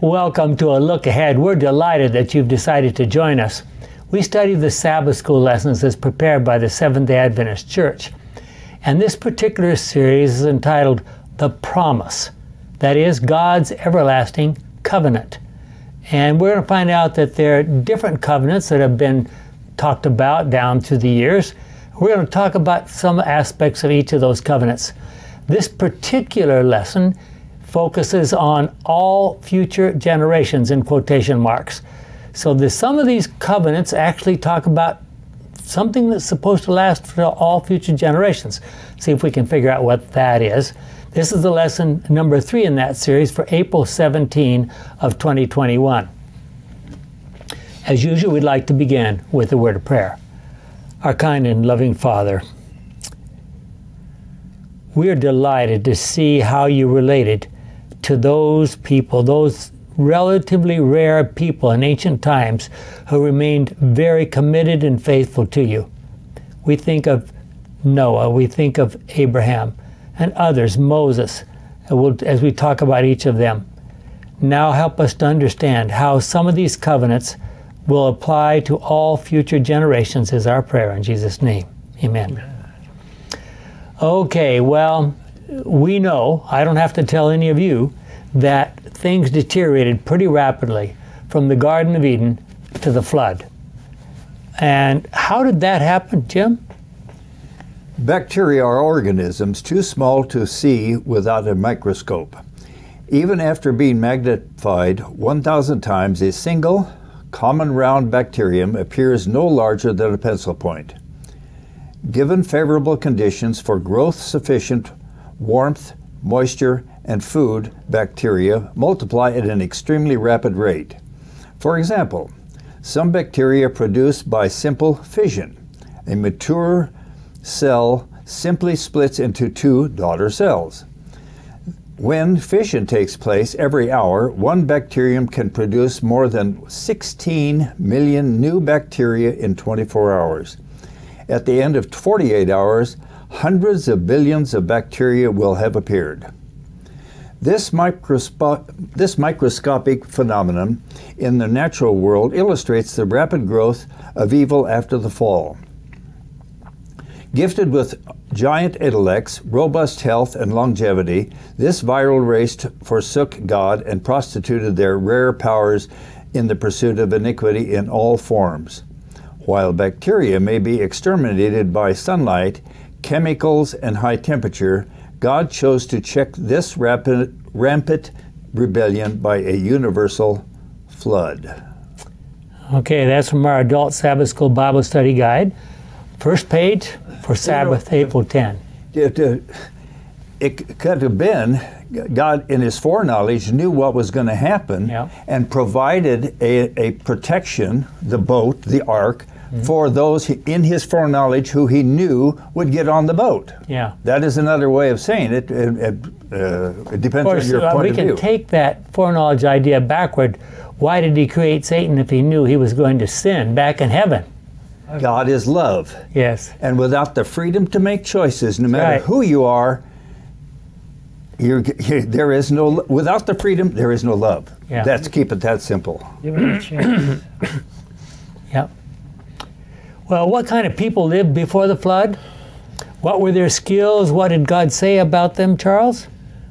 Welcome to a look ahead. We're delighted that you've decided to join us. We study the Sabbath school lessons as prepared by the Seventh day Adventist Church. And this particular series is entitled The Promise that is, God's everlasting covenant. And we're going to find out that there are different covenants that have been talked about down through the years. We're going to talk about some aspects of each of those covenants. This particular lesson focuses on all future generations in quotation marks. So the, some of these covenants actually talk about something that's supposed to last for all future generations. See if we can figure out what that is. This is the lesson number three in that series for April 17 of 2021. As usual, we'd like to begin with a word of prayer. Our kind and loving Father, we are delighted to see how you related to those people, those relatively rare people in ancient times who remained very committed and faithful to you. We think of Noah, we think of Abraham, and others, Moses, as we talk about each of them. Now help us to understand how some of these covenants will apply to all future generations, is our prayer in Jesus' name. Amen. Okay, well, we know, I don't have to tell any of you, that things deteriorated pretty rapidly from the Garden of Eden to the flood. And how did that happen, Jim? Bacteria are organisms too small to see without a microscope. Even after being magnified 1,000 times, a single, common round bacterium appears no larger than a pencil point. Given favorable conditions for growth sufficient warmth, moisture, and food, bacteria multiply at an extremely rapid rate. For example, some bacteria produce by simple fission. A mature cell simply splits into two daughter cells. When fission takes place every hour, one bacterium can produce more than 16 million new bacteria in 24 hours. At the end of 48 hours, hundreds of billions of bacteria will have appeared. This, microspo- this microscopic phenomenon in the natural world illustrates the rapid growth of evil after the fall. Gifted with giant intellects, robust health, and longevity, this viral race forsook God and prostituted their rare powers in the pursuit of iniquity in all forms. While bacteria may be exterminated by sunlight, chemicals, and high temperature, God chose to check this rapid, rampant rebellion by a universal flood. Okay, that's from our Adult Sabbath School Bible Study Guide. First page for Sabbath, you know, April 10. It, it could have been God, in His foreknowledge, knew what was going to happen and provided a, a protection, the boat, the ark, mm-hmm. for those in his foreknowledge who he knew would get on the boat. Yeah. That is another way of saying it. It, it, uh, it depends course, on your uh, point of view. We can take that foreknowledge idea backward. Why did he create Satan if he knew he was going to sin back in heaven? God is love. Yes. And without the freedom to make choices, no matter right. who you are, you're, you're, there is no without the freedom there is no love. Yeah. Let's keep it that simple. Well, what kind of people lived before the flood? What were their skills? What did God say about them, Charles?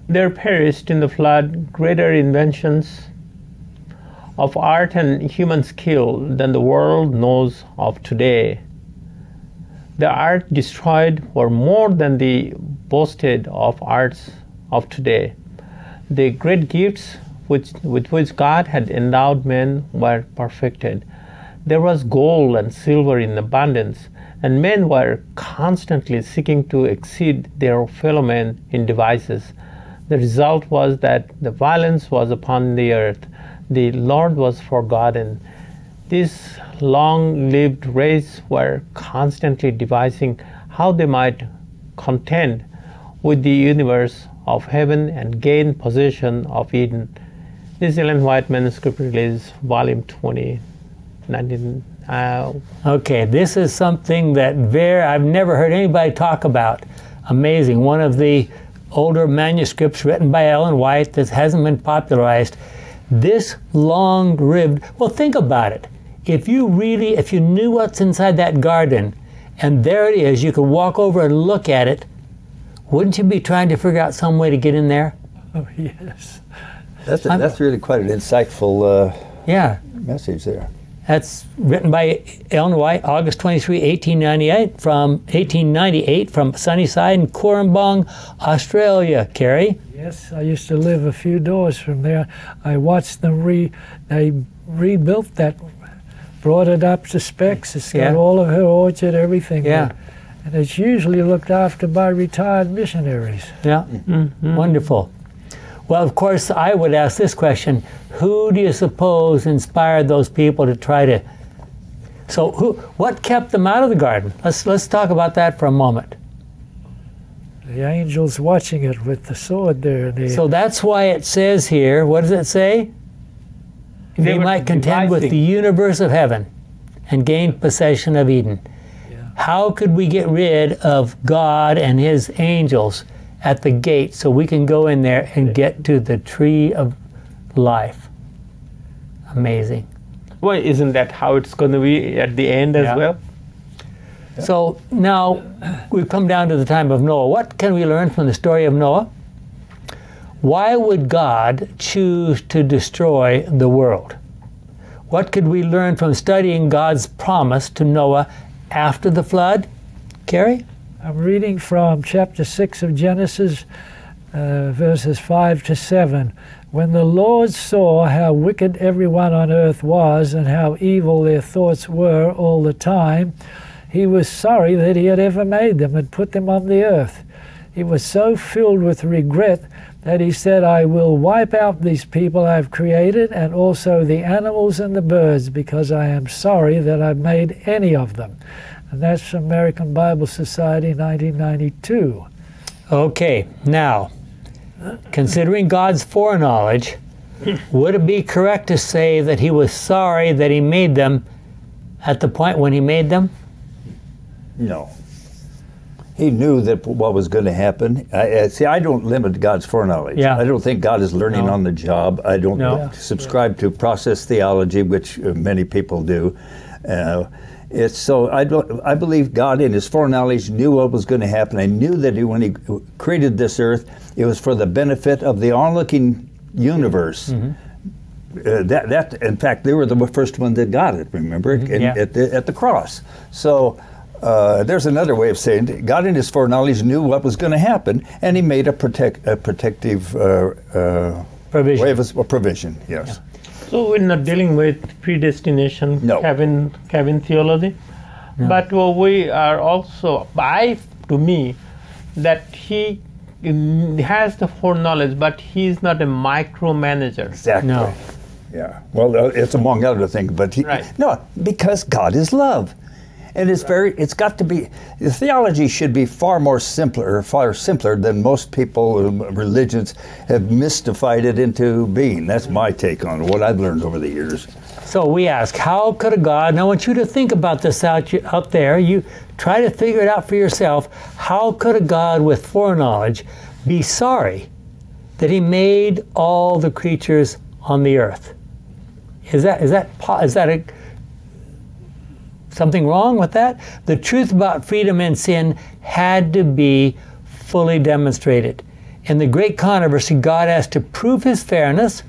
There perished in the flood greater inventions of art and human skill than the world knows of today. The art destroyed were more than the boasted of arts of today. The great gifts which, with which God had endowed men were perfected there was gold and silver in abundance, and men were constantly seeking to exceed their fellow men in devices. The result was that the violence was upon the earth, the Lord was forgotten. This long lived race were constantly devising how they might contend with the universe of heaven and gain possession of Eden. This Ellen White Manuscript Release, Volume 20, 19, uh, okay, this is something that very I've never heard anybody talk about. Amazing. One of the older manuscripts written by Ellen White that hasn't been popularized. This long ribbed, well, think about it. If you really, if you knew what's inside that garden, and there it is, you could walk over and look at it, wouldn't you be trying to figure out some way to get in there? Oh, yes. That's, a, I'm- that's really quite an insightful uh, Yeah. message there. That's written by Ellen White, August 23, 1898, from 1898 from Sunnyside in Cooranbong, Australia. Carrie? Yes, I used to live a few doors from there. I watched them re. They rebuilt that, brought it up to specs. It's got Yeah. all of her orchard, everything. Yeah. And it's usually looked after by retired missionaries. Yeah. Mm. Mm-hmm. Wonderful. Well, of course, I would ask this question Who do you suppose inspired those people to try to. So, who, what kept them out of the garden? Let's, let's talk about that for a moment. The angels watching it with the sword there. They, So that's why it says here, what does it say? They They might contend with the universe of heaven and gain possession of Eden. Yeah. How could we get rid of God and his angels at the gate so we can go in there and get to the tree of life? Amazing. Well, isn't that how it's going to be at the end as Yeah. well? So now we've come down to the time of Noah. What can we learn from the story of Noah? Why would God choose to destroy the world? What could we learn from studying God's promise to Noah after the flood? Carrie? I'm reading from chapter 6 of Genesis, uh, verses 5 to 7. When the Lord saw how wicked everyone on earth was and how evil their thoughts were all the time, he was sorry that he had ever made them and put them on the earth. He was so filled with regret that he said, I will wipe out these people I've created and also the animals and the birds because I am sorry that I've made any of them. And that's from American Bible Society, 1992. Okay, now, considering God's foreknowledge, would it be correct to say that he was sorry that he made them at the point when he made them? No. He knew that what was going to happen. I, I, see, I don't limit God's foreknowledge. Yeah. I don't think God is learning No. on the job. I don't No. Yeah. subscribe to process theology, which uh, many people do. Uh, it's so I don't. I believe God, in His foreknowledge, knew what was going to happen. I knew that he, when He created this earth, it was for the benefit of the onlooking universe. Uh, that, that, in fact, they were the first one that got it. Remember, in, Yeah. at, the, at the cross. So uh, there's another way of saying it. God, in His foreknowledge, knew what was going to happen, and He made a, protect, a protective uh, uh, Provision. way of provision. Yes. So we're not dealing with predestination, No. Calvin, Calvin theology, but well, we are also. I, to me, that he has the foreknowledge, but he's not a micromanager. Exactly. No. Yeah. Well, uh, it's among other things, but he, Right. no, because God is love, and it's very. It's got to be. The theology should be far more simpler, far simpler than most people, um, religions have mystified it into being. That's my take on what I've learned over the years. So we ask, how could a God, and I want you to think about this out, out there, you try to figure it out for yourself. How could a God with foreknowledge be sorry that he made all the creatures on the earth? Is that, is that, is that a, something wrong with that? The truth about freedom and sin had to be fully demonstrated. In the great controversy, God has to prove his fairness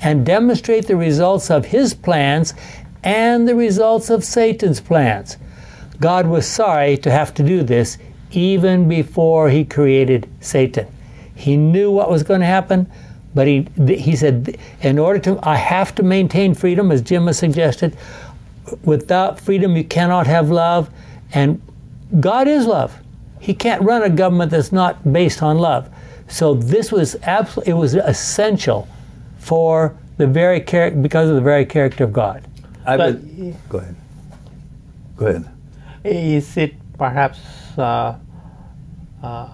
and demonstrate the results of his plans and the results of Satan's plans. God was sorry to have to do this even before he created Satan. He knew what was going to happen, but he, he said, in order to, I have to maintain freedom, as Jim has suggested. Without freedom, you cannot have love. And God is love. He can't run a government that's not based on love. So this was absolutely, it was essential for the very character, because of the very character of God. I But- would, go ahead. Go ahead. Is it perhaps uh, uh,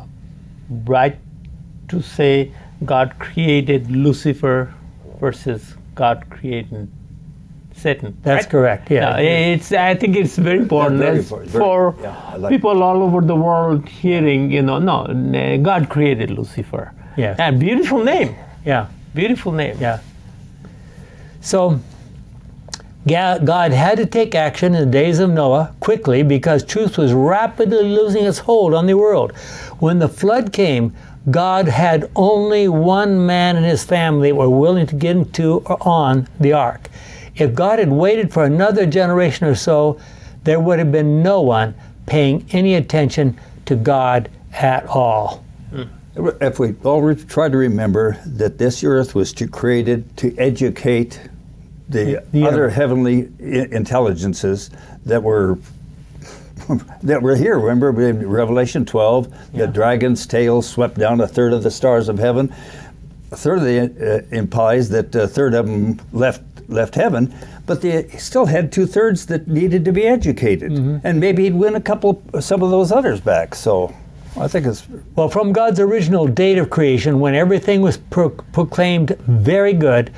right to say God created Lucifer versus God created Satan? That's right? correct, yeah. Uh, it's. I think it's very important very important, very- for yeah, like people all over the world hearing. You know, no, God created Lucifer. Yeah, And beautiful name. Yeah, Beautiful name. yeah. So God had to take action in the days of Noah quickly because truth was rapidly losing its hold on the world. When the flood came, God had only one man and his family were willing to get into or on the ark. If God had waited for another generation or so, there would have been no one paying any attention to God at all. If we all try to remember that this earth was to created to educate the, the other heavenly intelligences that were that were here. Remember in Revelation 12, yeah. the dragon's tail swept down a third of the stars of heaven. A third of the uh, implies that a third of them left left heaven, but they still had two thirds that needed to be educated, mm-hmm. and maybe he'd win a couple, some of those others back. So. I think it's well from God's original date of creation, when everything was pro- proclaimed very good.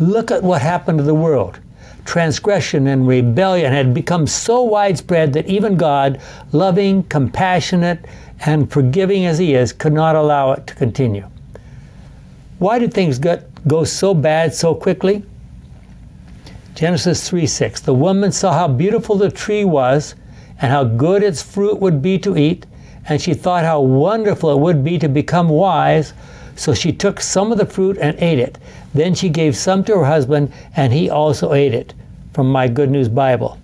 Look at what happened to the world transgression and rebellion had become so widespread that even God, loving, compassionate, and forgiving as He is, could not allow it to continue. Why did things get, go so bad so quickly? Genesis 3 6. The woman saw how beautiful the tree was and how good its fruit would be to eat, and she thought how wonderful it would be to become wise. So she took some of the fruit and ate it. Then she gave some to her husband, and he also ate it from my Good News Bible.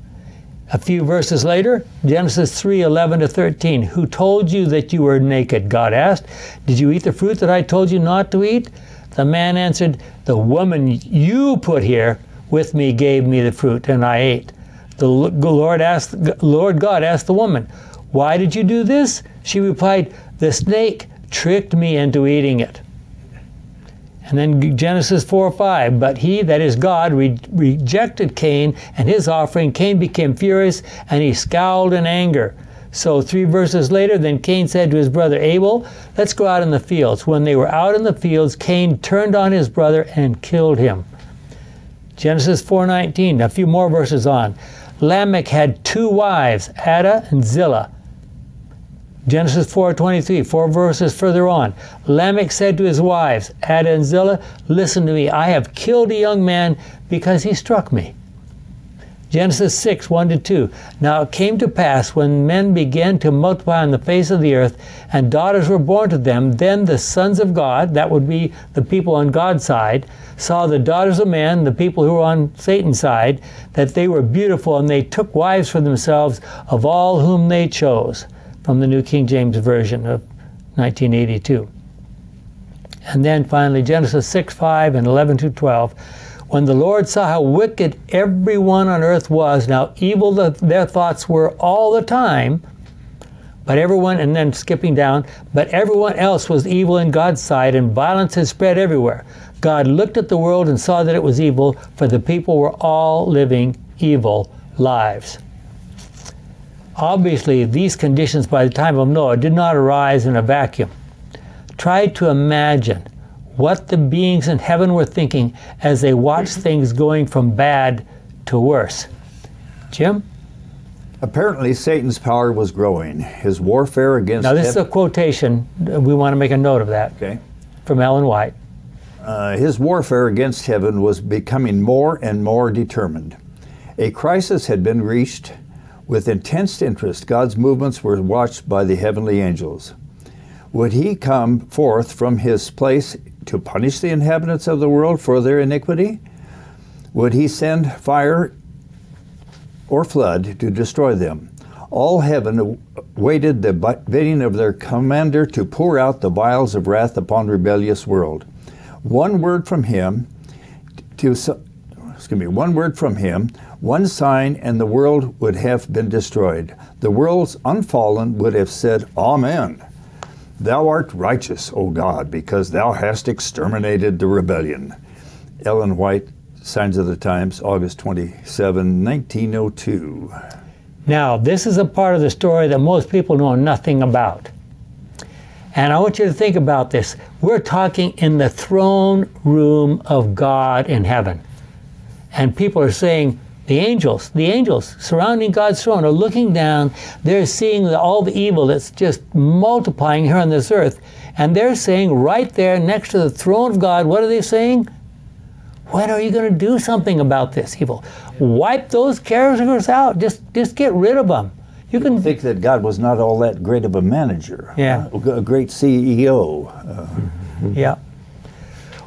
A few verses later, Genesis 3 11 to 13. Who told you that you were naked? God asked. Did you eat the fruit that I told you not to eat? The man answered, The woman you put here with me gave me the fruit, and I ate. The Lord asked, Lord God asked the woman, Why did you do this? She replied, The snake tricked me into eating it. And then Genesis 4 5, but he, that is God, re- rejected Cain and his offering. Cain became furious and he scowled in anger. So, three verses later, then Cain said to his brother Abel, Let's go out in the fields. When they were out in the fields, Cain turned on his brother and killed him. Genesis 4:19, a few more verses on. Lamech had two wives, Ada and Zillah. Genesis 4:23, four verses further on. Lamech said to his wives, Ada and Zillah, "Listen to me. I have killed a young man because he struck me." Genesis 6, 1 to 2. Now it came to pass when men began to multiply on the face of the earth, and daughters were born to them, then the sons of God, that would be the people on God's side, saw the daughters of men, the people who were on Satan's side, that they were beautiful, and they took wives for themselves of all whom they chose from the New King James Version of 1982. And then finally, Genesis 6 5 and 11 to 12. When the Lord saw how wicked everyone on earth was, now evil the, their thoughts were all the time, but everyone, and then skipping down, but everyone else was evil in God's sight, and violence had spread everywhere. God looked at the world and saw that it was evil, for the people were all living evil lives. Obviously, these conditions by the time of Noah did not arise in a vacuum. Try to imagine what the beings in heaven were thinking as they watched things going from bad to worse. Jim? Apparently, Satan's power was growing. His warfare against. Now, this is a quotation. We want to make a note of that. Okay. From Ellen White. Uh, his warfare against heaven was becoming more and more determined. A crisis had been reached with intense interest, God's movements were watched by the heavenly angels. Would he come forth from his place to punish the inhabitants of the world for their iniquity? Would he send fire or flood to destroy them? All heaven waited the bidding of their commander to pour out the vials of wrath upon rebellious world. One word from him to excuse me, one word from him one sign, and the world would have been destroyed. The world's unfallen would have said, Amen. Thou art righteous, O God, because thou hast exterminated the rebellion. Ellen White, Signs of the Times, August 27, 1902. Now, this is a part of the story that most people know nothing about. And I want you to think about this. We're talking in the throne room of God in heaven. And people are saying, the angels, the angels surrounding God's throne are looking down. They're seeing the, all the evil that's just multiplying here on this earth. And they're saying right there next to the throne of God, what are they saying? when are you going to do something about this evil? Wipe those characters out. Just just get rid of them. You can think that God was not all that great of a manager. Yeah. A great CEO. Uh, Yeah.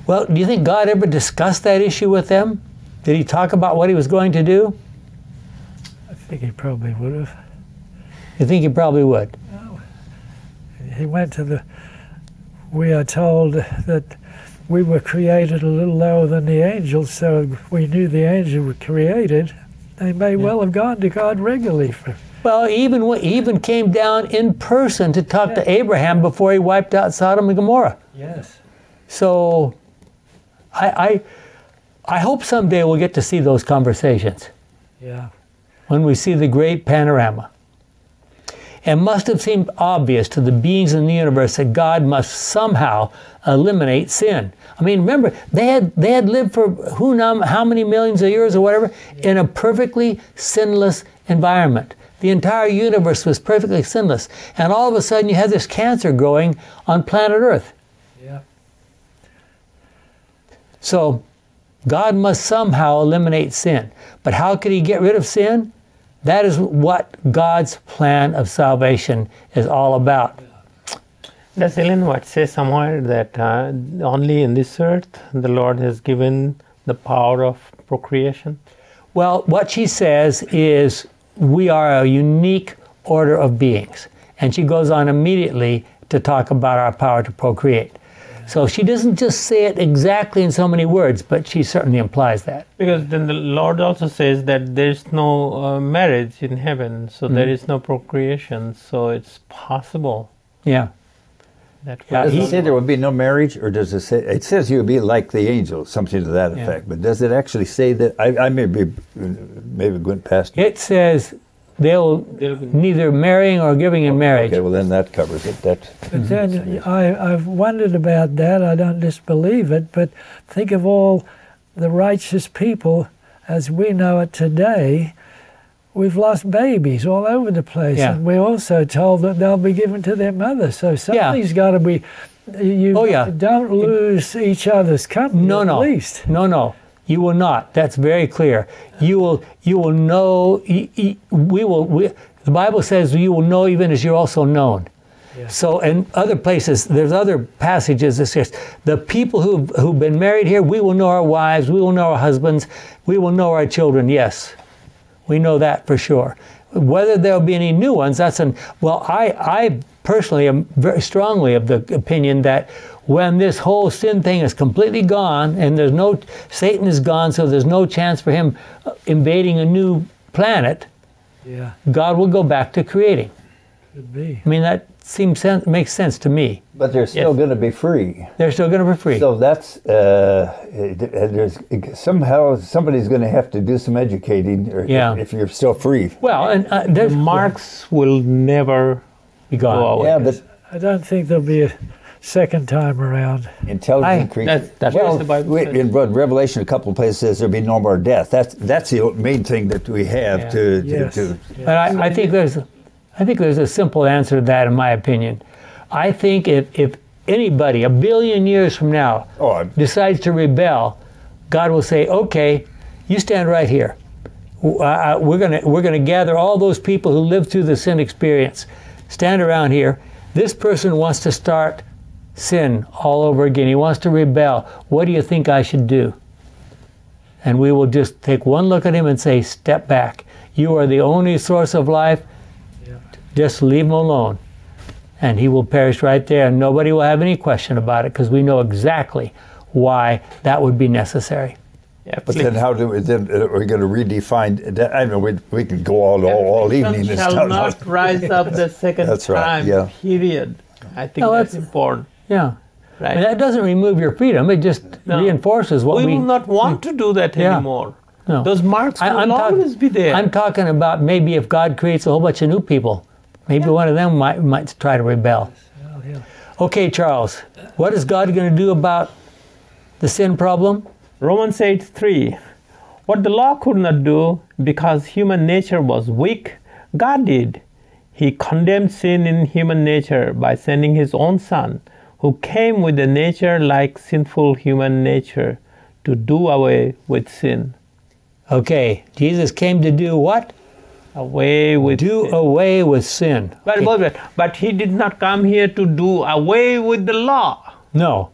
Well, do you think God ever discussed that issue with them? Did he talk about what he was going to do? I think he probably would have. You think he probably would? He went to the. We are told that we were created a little lower than the angels, so we knew the angels were created. They may well have gone to God regularly for. Well, even he even came down in person to talk to Abraham before he wiped out Sodom and Gomorrah. Yes. So, I, I, I hope someday we'll get to see those conversations Yeah. when we see the great panorama. It must have seemed obvious to the beings in the universe that God must somehow eliminate sin. I mean, remember they had they had lived for who knows how many millions of years or whatever in a perfectly sinless environment. The entire universe was perfectly sinless, and all of a sudden you had this cancer growing on planet Earth. Yeah. So God must somehow eliminate sin. But how could he get rid of sin? That is what God's plan of salvation is all about. Does Ellen White say somewhere that uh, only in this earth the Lord has given the power of procreation? Well, what she says is we are a unique order of beings. And she goes on immediately to talk about our power to procreate. So she doesn't just say it exactly in so many words, but she certainly implies that. Because then the Lord also says that there's no uh, marriage in heaven, so there is no procreation, so it's possible Yeah. that Yeah, does he- it say there would be no marriage, or does it say it says you would be like the angels, something to that Yeah. effect? But does it actually say that? I, I may be maybe went past. It says they'll They'll neither marrying or giving in marriage. Okay, well then that covers it. That But then I, I've wondered about that. I don't disbelieve it, but think of all the righteous people as we know it today. We've lost babies all over the place, Yeah. and we're also told that they'll be given to their mother. So something's got to be. You Oh, yeah. don't lose each other's company. No, at no, least. no, no. You will not. That's very clear. You will. You will know. We will. We, the Bible says you will know even as you're also known. Yeah. So, in other places, there's other passages that says the people who who've been married here, we will know our wives, we will know our husbands, we will know our children. Yes, we know that for sure. Whether there'll be any new ones, that's an well. I I personally am very strongly of the opinion that when this whole sin thing is completely gone and there's no Satan is gone, so there's no chance for him uh, invading a new planet, Yeah, God will go back to creating. could be. I mean that seems sen- makes sense to me. but they're still Yes. going to be free. They're still going to be free. So that's uh, it- it- there's somehow somebody's going to have to do some educating, or Yeah. if you're still free. well, and uh, the marks will never be gone. go away. Yeah, but I don't think there'll be a second time around. intelligent I- creatures. That's- that's well, what the Bible we- says. in Revelation, a couple of places says there'll be no more death. That's that's the main thing that we have Yeah. to, to, Yes. to But I, I think there's, I think there's a simple answer to that, in my opinion. I think if if anybody a billion years from now Oh, decides to rebel, God will say, "Okay, you stand right here. Uh, uh, we're gonna we're gonna gather all those people who lived through the sin experience. Stand around here. This person wants to start sin all over again. He wants to rebel. What do you think I should do?" And we will just take one look at him and say, "Step back. You are the only source of life. Yeah. Just leave him alone." And he will perish right there, and nobody will have any question about it because we know exactly why that would be necessary. Yeah, But then, how do we then? uh, Are going to redefine? That? I know we, we can go all all, all evening and shall stuff. not rise up the second That's right, yeah. Period. I think No, that's that's- important. Yeah. Right. And that doesn't remove your freedom. It just No. reinforces what we, we. will not want mm. to do that Yeah. anymore. No. Those marks will I'm talk- always be there. I'm talking about maybe if God creates a whole bunch of new people, maybe one of them might might try to rebel. Yeah. Okay, Charles, what is God going to do about the sin problem? Romans 8 3. What the law could not do because human nature was weak, God did. He condemned sin in human nature by sending his own Son, who came with a nature like sinful human nature, to do away with sin. Okay, Jesus came to do what? Away with Do sin. away with sin. But, Okay. but, but he did not come here to do away with the law. No,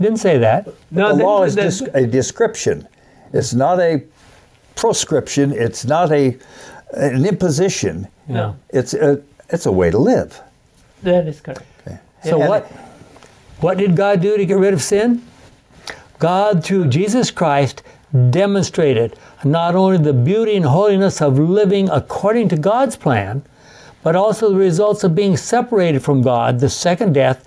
didn't say that. No, the that- law is that- dis- a description. It's not a proscription. It's not a an imposition. No. It's a it's a way to live. that is correct. So And- what what did God do to get rid of sin? God through Jesus Christ demonstrated not only the beauty and holiness of living according to God's plan, but also the results of being separated from God, the second death.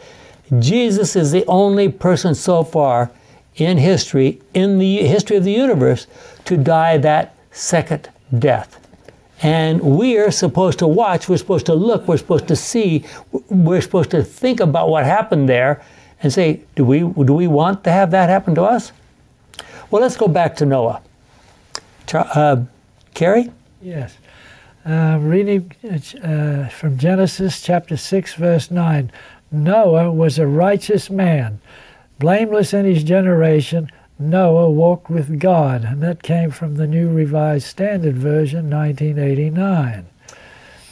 Jesus is the only person so far in history, in the history of the universe, to die that second death. And we are supposed to watch, we're supposed to look, we're supposed to see, we're supposed to think about what happened there and say, do we, do we want to have that happen to us? Well, let's go back to Noah. Uh, Carrie? Yes. Uh, reading uh, from Genesis chapter 6, verse 9. Noah was a righteous man, blameless in his generation. Noah walked with God, and that came from the New Revised Standard Version, 1989.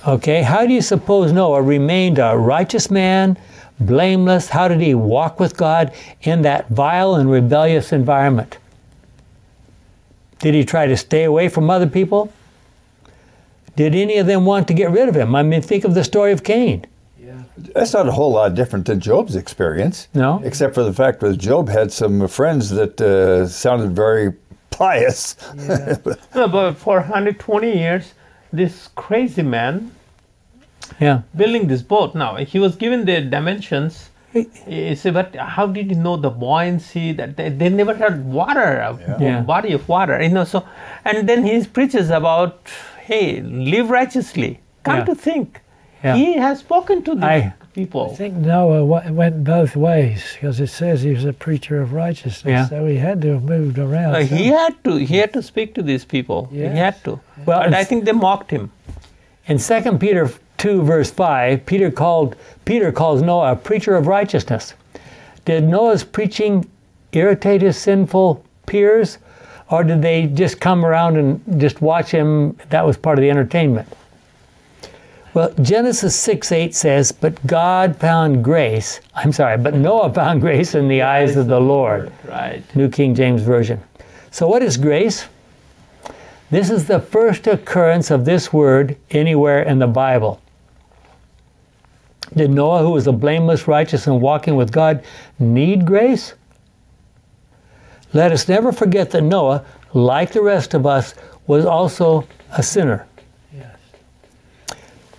Okay, how do you suppose Noah remained a righteous man, blameless? How did he walk with God in that vile and rebellious environment? Did he try to stay away from other people? Did any of them want to get rid of him? I mean, think of the story of Cain. Yeah. That's not a whole lot different than Job's experience. No. Except for the fact that Job had some friends that uh, sounded very pious. No, but for 120 years, this crazy man Yeah. building this boat. Now he was given the dimensions. You see, but how did he know the buoyancy? That they, they never had water, a Yeah. body of water, you know. So, and then he preaches about, hey, live righteously. Come Yeah. to think, Yeah. he has spoken to these I- people. I think Noah wa- went both ways because it says he was a preacher of righteousness, Yeah. so he had to have moved around. Uh, some. he had to. He had to speak to these people. He had to. Well, and I think they mocked him. In 2 Peter 2 verse 5, Peter called Peter calls Noah a preacher of righteousness. Did Noah's preaching irritate his sinful peers or did they just come around and just watch him that was part of the entertainment? Well, Genesis 6 8 says, But God found grace, I'm sorry, but Noah found grace in the eyes of the Lord. Right. New King James Version. So, what is grace? This is the first occurrence of this word anywhere in the Bible. Did Noah, who was a blameless, righteous, and walking with God, need grace? Let us never forget that Noah, like the rest of us, was also a sinner. Yes.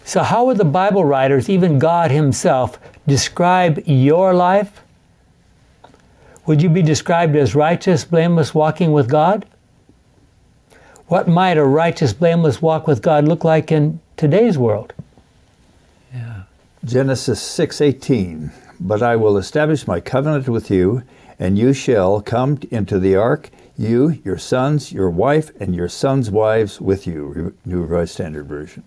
So, how would the Bible writers, even God Himself, describe your life? Would you be described as righteous, blameless, walking with God? What might a righteous, blameless walk with God look like in today's world? Genesis 6:18 But I will establish my covenant with you and you shall come into the ark you your sons your wife and your sons wives with you New Revised Standard Version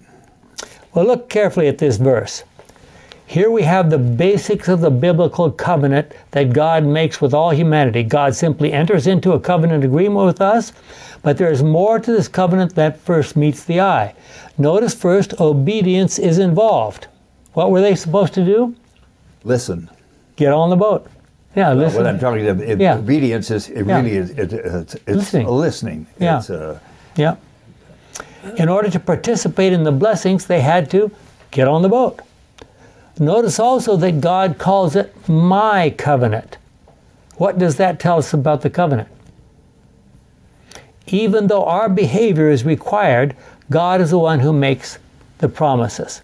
Well, look carefully at this verse. Here we have the basics of the biblical covenant that God makes with all humanity. God simply enters into a covenant agreement with us, but there is more to this covenant that first meets the eye. Notice first, obedience is involved. What were they supposed to do? Listen Get on the boat. Yeah, listen. what I'm talking about it, Yeah. obedience is it Yeah. really is it, it's, it's Listening. listening Yeah. it's, uh, Yeah. In order to participate in the blessings, they had to get on the boat. Notice also that God calls it my covenant. What does that tell us about the covenant? Even though our behavior is required, God is the one who makes the promises.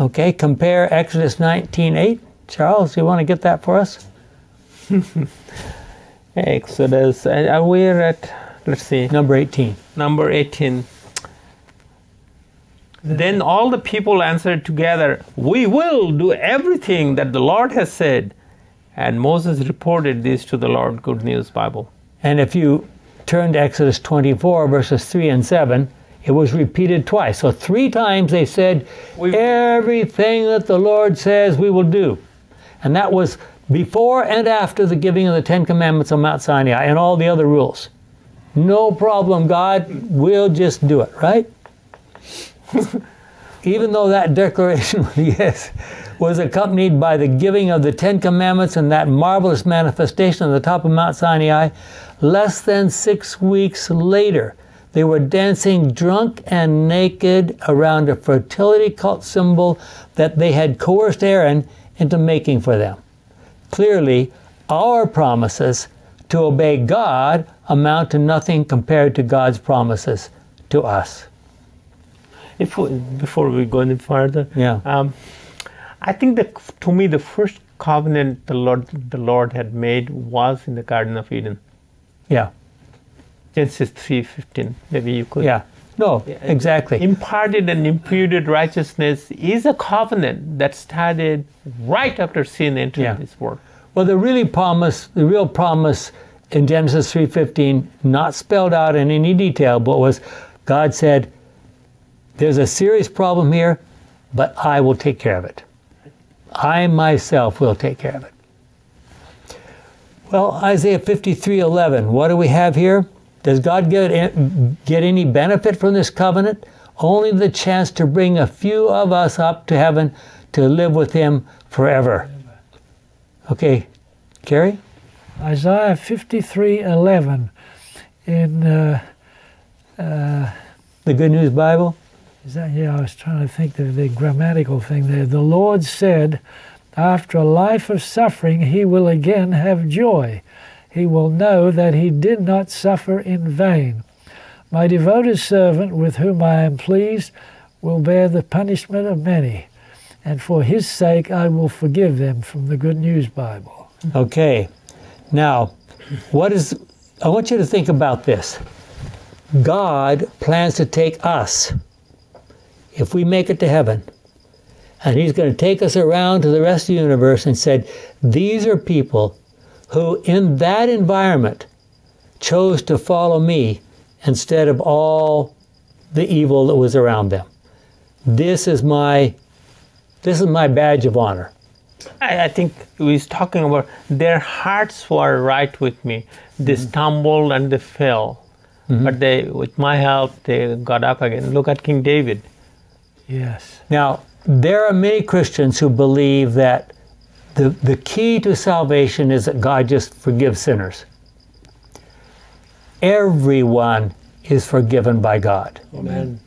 Okay, compare Exodus 19:8. Charles, you want to get that for us? Exodus. And uh, we're at, let's see, Number 18. number 18. Then all the people answered together, We will do everything that the Lord has said. And Moses reported this to the Lord. Good News Bible. And if you turn to Exodus 24, verses 3 and 7, it was repeated twice. So three times they said, Everything that the Lord says we will do. And that was before and after the giving of the Ten Commandments on Mount Sinai and all the other rules. No problem, God will just do it, right? Even though that declaration, yes, was accompanied by the giving of the Ten Commandments and that marvelous manifestation on the top of Mount Sinai, less than six weeks later, they were dancing drunk and naked around a fertility cult symbol that they had coerced Aaron into making for them. Clearly, our promises to obey God amount to nothing compared to God's promises to us. If we, before we go any further, Yeah. um, I think that to me the first covenant the Lord the Lord had made was in the Garden of Eden. Yeah. Genesis three fifteen. Maybe you could. Yeah. No, exactly. Imparted and imputed righteousness is a covenant that started right after sin entered Yeah. this world. Well, the really promise, the real promise in Genesis 3:15, not spelled out in any detail, but was God said, "There's a serious problem here, but I will take care of it. I myself will take care of it." Well, Isaiah 53:11, what do we have here? Does God get get any benefit from this covenant? Only the chance to bring a few of us up to heaven to live with Him forever. Okay, Carrie? Isaiah 53:11 in uh, uh, The Good News Bible? is that yeah I was trying to think of the grammatical thing there the Lord said after a life of suffering he will again have joy he will know that he did not suffer in vain my devoted servant with whom I am pleased will bear the punishment of many and for his sake I will forgive them from the Good News Bible Okay. Now, what is, I want you to think about this. God plans to take us, if we make it to heaven, and He's going to take us around to the rest of the universe and said, These are people who, in that environment, chose to follow me instead of all the evil that was around them. This is my this is my badge of honor. I, I think he's talking about their hearts were right with me. They mm-hmm. stumbled and they fell, mm-hmm. but they, with my help, they got up again. Look at King David. yes Now, there are many Christians who believe that the, the key to salvation is that God just forgives sinners. Everyone is forgiven by God. Amen.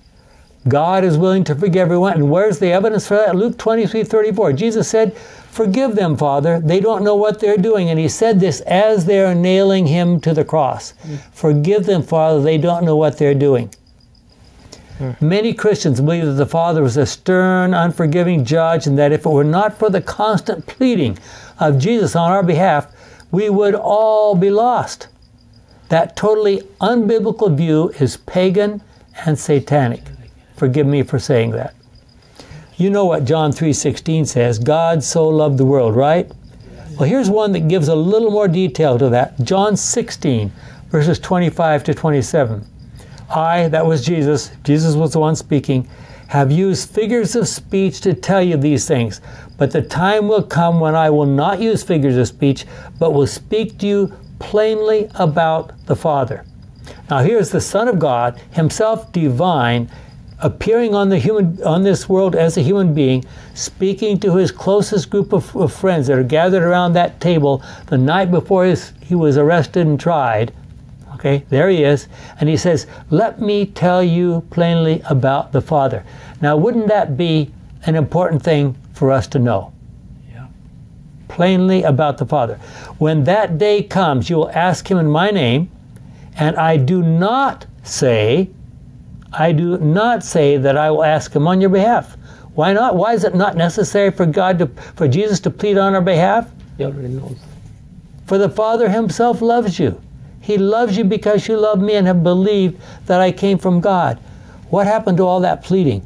God is willing to forgive everyone. And where's the evidence for that? Luke 23 34. Jesus said, Forgive them, Father. They don't know what they're doing. And he said this as they are nailing him to the cross. Mm. Forgive them, Father. They don't know what they're doing. Many Christians believe that the Father was a stern, unforgiving judge, and that if it were not for the constant pleading of Jesus on our behalf, we would all be lost. That totally unbiblical view is pagan and satanic. Forgive me for saying that. You know what John 3:16 says, God so loved the world, right? Well, here's one that gives a little more detail to that. John 16 verses 25 to 27. I, that was Jesus, Jesus was the one speaking, have used figures of speech to tell you these things. But the time will come when I will not use figures of speech, but will speak to you plainly about the Father. Now here's the Son of God, himself divine, appearing on the human on this world as a human being, speaking to his closest group of, of friends that are gathered around that table the night before his, he was arrested and tried. Okay, there he is. And he says, Let me tell you plainly about the Father. Now, wouldn't that be an important thing for us to know? Yeah. Plainly about the Father. When that day comes, you will ask him in my name, and I do not say, I do not say that I will ask him on your behalf. Why not? Why is it not necessary for God to, for Jesus to plead on our behalf? He already knows. For the Father himself loves you. He loves you because you love me and have believed that I came from God. What happened to all that pleading?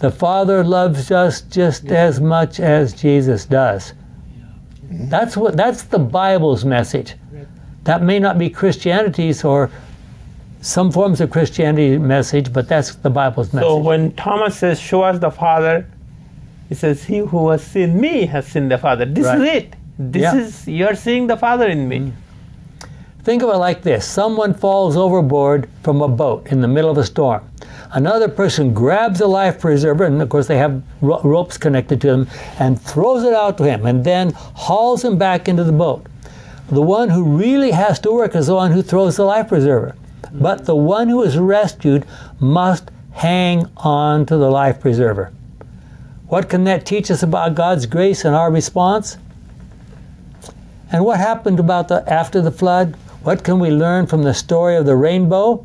The Father loves us just as much as Jesus does. That's what that's the Bible's message. That may not be Christianity's or some forms of Christianity message, but that's the Bible's message. So when Thomas says, "Show us the Father," he says, He who has seen me has seen the Father. This Right. is it. This Yeah. is, you're seeing the Father in me. Mm. Think of it like this someone falls overboard from a boat in the middle of a storm. Another person grabs a life preserver, and of course, they have ro- ropes connected to them, and throws it out to him, and then hauls him back into the boat. The one who really has to work is the one who throws the life preserver. But the one who is rescued must hang on to the life preserver. What can that teach us about God's grace and our response? And what happened about the after the flood? What can we learn from the story of the rainbow?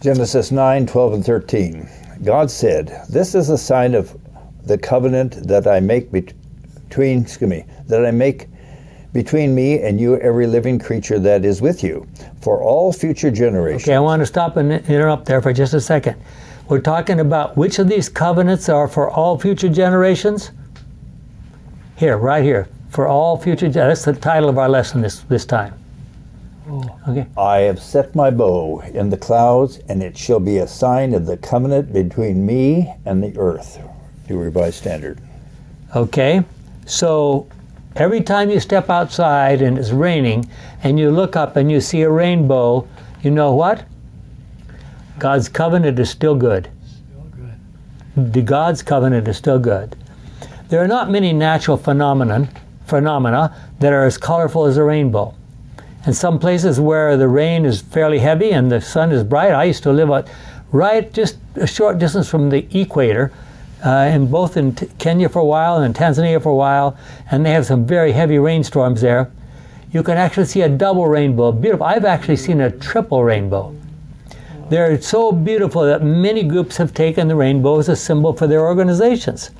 Genesis 9, 12, and 13. God said, This is a sign of the covenant that I make between, excuse me, that I make between me and you, every living creature that is with you, for all future generations. Okay, I want to stop and interrupt there for just a second. We're talking about which of these covenants are for all future generations? Here, right here. For all future gen- That's the title of our lesson this, this time. Oh. Okay. I have set my bow in the clouds, and it shall be a sign of the covenant between me and the earth. New Revised Standard. Okay. So every time you step outside and it's raining and you look up and you see a rainbow, you know what? God's covenant is still good. The God's covenant is still good. There are not many natural phenomenon, phenomena that are as colorful as a rainbow. In some places where the rain is fairly heavy and the sun is bright, I used to live out right just a short distance from the equator, uh, in both in Kenya for a while and in Tanzania for a while, and they have some very heavy rainstorms there. You can actually see a double rainbow, beautiful. I've actually seen a triple rainbow. They're so beautiful that many groups have taken the rainbow as a symbol for their organizations.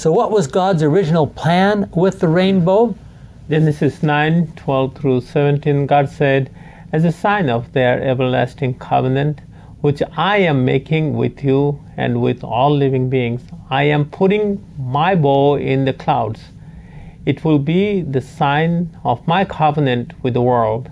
So, what was God's original plan with the rainbow? Genesis 9 12 through 17, God said, As a sign of their everlasting covenant, which I am making with you and with all living beings, I am putting my bow in the clouds. It will be the sign of my covenant with the world.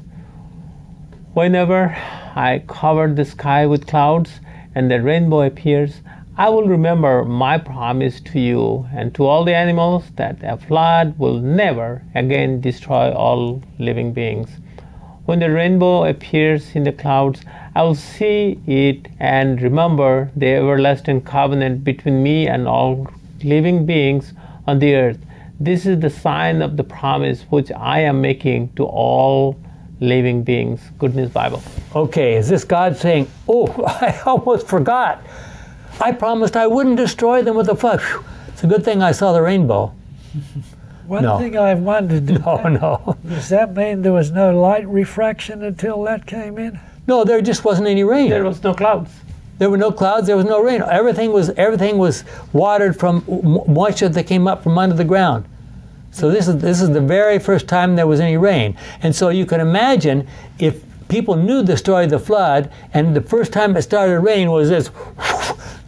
Whenever I cover the sky with clouds and the rainbow appears, I will remember my promise to you and to all the animals that a flood will never again destroy all living beings. When the rainbow appears in the clouds, I will see it and remember the everlasting covenant between me and all living beings on the earth. This is the sign of the promise which I am making to all living beings. Good News Bible. Okay, is this God saying, Oh, I almost forgot. I promised I wouldn't destroy them with a flood. Phew. It's a good thing I saw the rainbow. One No. thing I wondered, did Oh, that- no. does that mean there was no light refraction until that came in? No, there just wasn't any rain. There was no clouds. There were no clouds. There was no rain. Everything was everything was watered from moisture that came up from under the ground. So this is this is the very first time there was any rain. And so you can imagine if people knew the story of the flood, and the first time it started rain was this,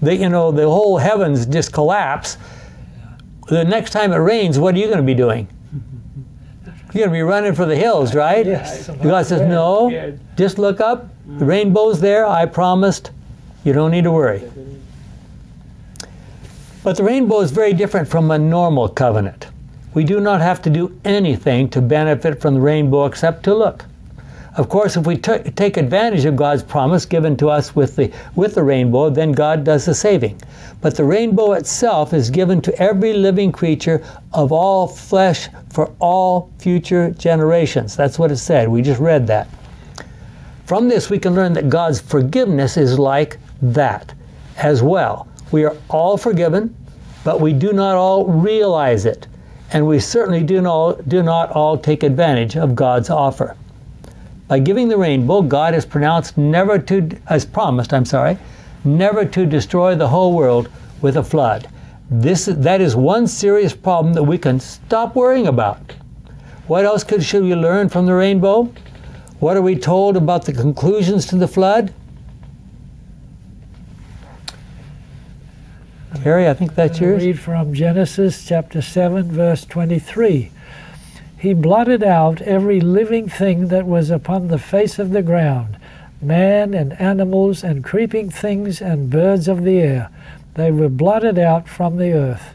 the, you know, the whole heavens just collapse. The next time it rains, what are you going to be doing? You're going to be running for the hills, right? Yes. God says, no, just look up. The rainbow's there. I promised. You don't need to worry. But the rainbow is very different from a normal covenant. We do not have to do anything to benefit from the rainbow except to look. Of course, if we ta- take advantage of God's promise given to us with the, with the rainbow, then God does the saving. But the rainbow itself is given to every living creature of all flesh for all future generations. That's what it said. We just read that. From this, we can learn that God's forgiveness is like that as well. We are all forgiven, but we do not all realize it. And we certainly do not, do not all take advantage of God's offer. By giving the rainbow, God has pronounced never to, has promised, I'm sorry, never to destroy the whole world with a flood. This, that is one serious problem that we can stop worrying about. What else could, should we learn from the rainbow? What are we told about the conclusions to the flood? Terry, I think that's yours. read from Genesis chapter 7, verse 23. He blotted out every living thing that was upon the face of the ground, man and animals and creeping things and birds of the air. They were blotted out from the earth.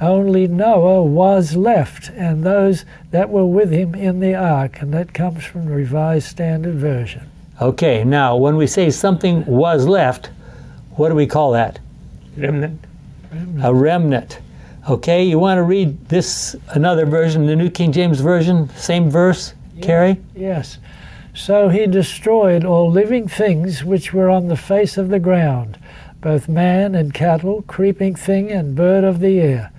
Only Noah was left, and those that were with him in the ark. And that comes from the Revised Standard Version. Okay, now when we say something was left, what do we call that? Remnant. A remnant. Okay, you want to read this another version, the New King James Version, same verse, Carrie? Yes. So he destroyed all living things which were on the face of the ground, both man and cattle, creeping thing and bird of the air.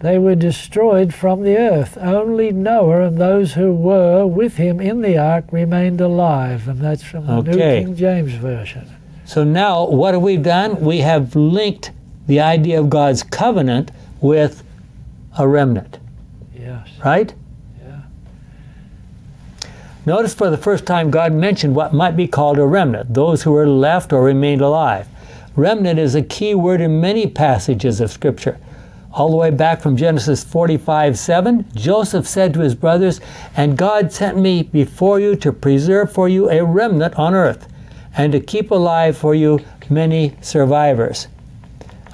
They were destroyed from the earth. Only Noah and those who were with him in the ark remained alive. And that's from the Okay. New King James Version. So now what have we done? We have linked the idea of God's covenant with a remnant, Yes. right? Yeah. Notice for the first time God mentioned what might be called a remnant, those who were left or remained alive. Remnant is a key word in many passages of Scripture. All the way back from Genesis 45 7, Joseph said to his brothers, And God sent me before you to preserve for you a remnant on earth, and to keep alive for you many survivors.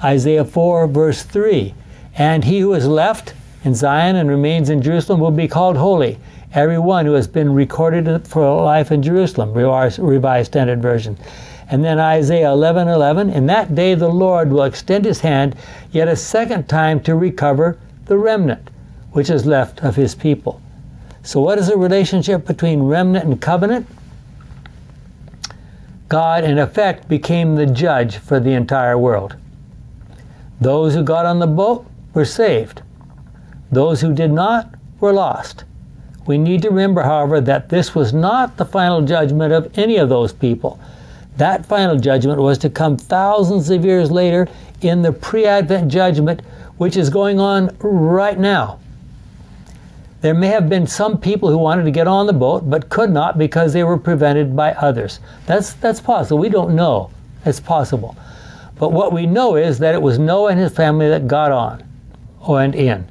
Isaiah 4, verse 3, And he who is left in Zion and remains in Jerusalem will be called holy, every one who has been recorded for life in Jerusalem, Revised Standard Version. And then Isaiah 11, 11, In that day the Lord will extend his hand yet a second time to recover the remnant, which is left of his people. So, what is the relationship between remnant and covenant? God, in effect, became the judge for the entire world. Those who got on the boat were saved. Those who did not were lost. We need to remember, however, that this was not the final judgment of any of those people. That final judgment was to come thousands of years later in the pre Advent judgment, which is going on right now. There may have been some people who wanted to get on the boat but could not because they were prevented by others. That's, that's possible. We don't know. It's possible. But what we know is that it was Noah and his family that got on, went in.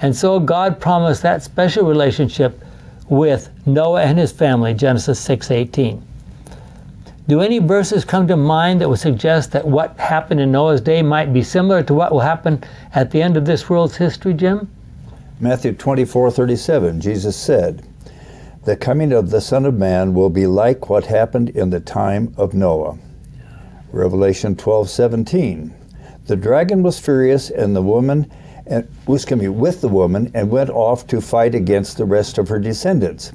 And so God promised that special relationship with Noah and his family, Genesis 6:18. Do any verses come to mind that would suggest that what happened in Noah's day might be similar to what will happen at the end of this world's history, Jim? Matthew 24:37, Jesus said, The coming of the Son of Man will be like what happened in the time of Noah. Revelation 12:17, The dragon was furious, and the woman and coming with the woman and went off to fight against the rest of her descendants.